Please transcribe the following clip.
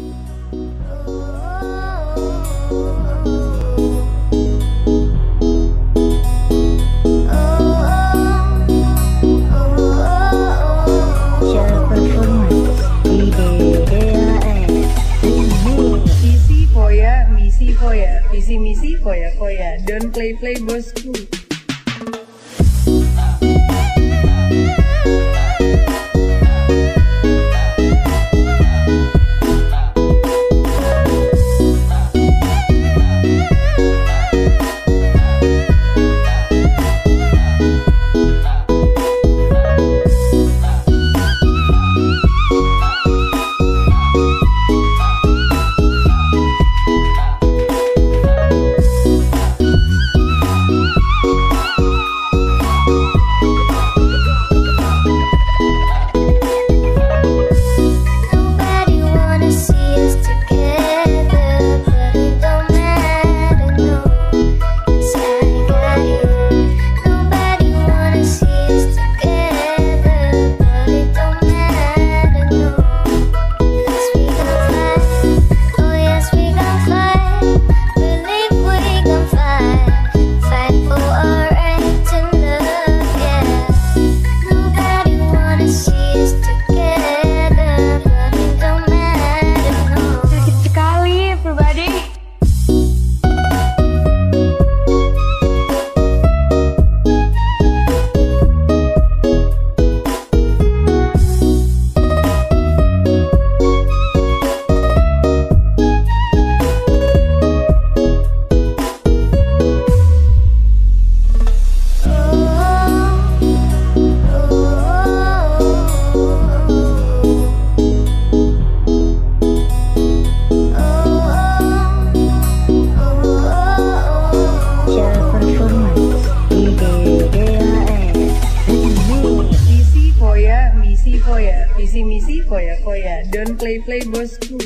Eh. foya foya. Don't play play bosku. is Visi misi foya foya, don't play play bosku.